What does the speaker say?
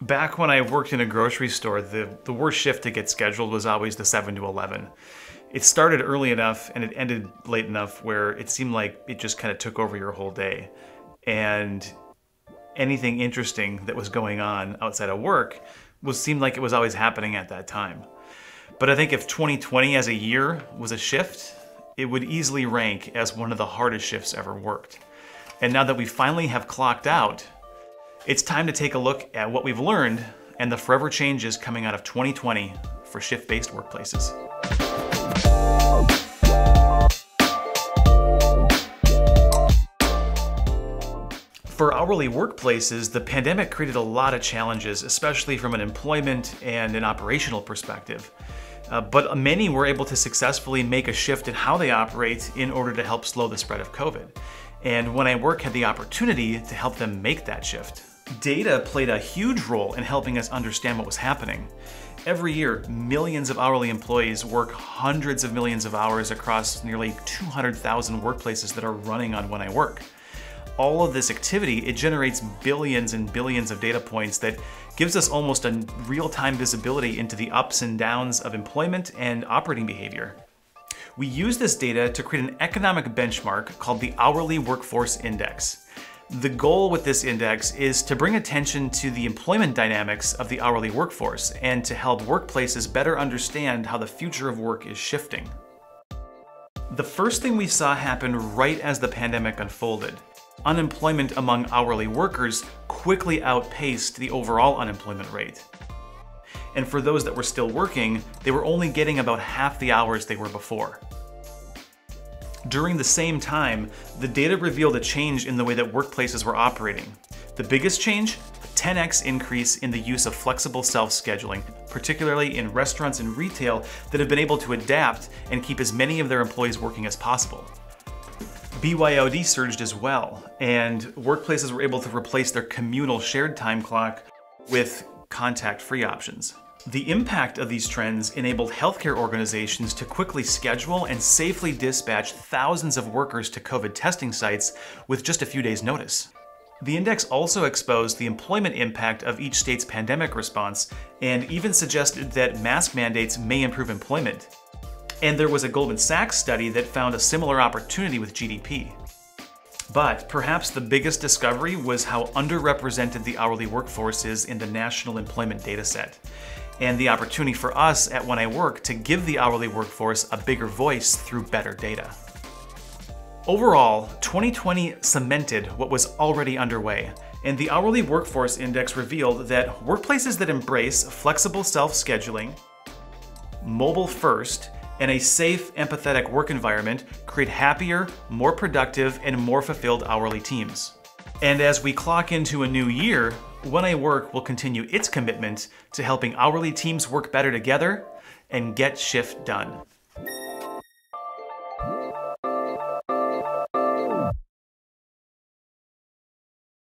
Back when I worked in a grocery store, the, the worst shift to get scheduled was always the 7 to 11. It started early enough and it ended late enough where it seemed like it just kind of took over your whole day. And anything interesting that was going on outside of work was seemed like it was always happening at that time. But I think if 2020 as a year was a shift, it would easily rank as one of the hardest shifts ever worked. And now that we finally have clocked out, it's time to take a look at what we've learned and the forever changes coming out of 2020 for shift-based workplaces. For hourly workplaces, the pandemic created a lot of challenges, especially from an employment and an operational perspective. Uh, but many were able to successfully make a shift in how they operate in order to help slow the spread of COVID. And When I Work had the opportunity to help them make that shift. Data played a huge role in helping us understand what was happening. Every year, millions of hourly employees work hundreds of millions of hours across nearly 200,000 workplaces that are running on When I Work. All of this activity, it generates billions and billions of data points that gives us almost a real-time visibility into the ups and downs of employment and operating behavior. We use this data to create an economic benchmark called the Hourly Workforce Index. The goal with this index is to bring attention to the employment dynamics of the hourly workforce and to help workplaces better understand how the future of work is shifting. The first thing we saw happen right as the pandemic unfolded. Unemployment among hourly workers quickly outpaced the overall unemployment rate. And for those that were still working, they were only getting about half the hours they were before. During the same time, the data revealed a change in the way that workplaces were operating. The biggest change? A 10x increase in the use of flexible self-scheduling, particularly in restaurants and retail that have been able to adapt and keep as many of their employees working as possible. BYOD surged as well, and workplaces were able to replace their communal shared time clock with contact-free options. The impact of these trends enabled healthcare organizations to quickly schedule and safely dispatch thousands of workers to COVID testing sites with just a few days' notice. The index also exposed the employment impact of each state's pandemic response and even suggested that mask mandates may improve employment. And there was a Goldman Sachs study that found a similar opportunity with GDP. But perhaps the biggest discovery was how underrepresented the hourly workforce is in the national employment dataset and the opportunity for us at When I Work to give the hourly workforce a bigger voice through better data. Overall, 2020 cemented what was already underway, and the Hourly Workforce Index revealed that workplaces that embrace flexible self-scheduling, mobile first, and a safe, empathetic work environment create happier, more productive, and more fulfilled hourly teams. And as we clock into a new year, When I Work will continue its commitment to helping hourly teams work better together and get shift done.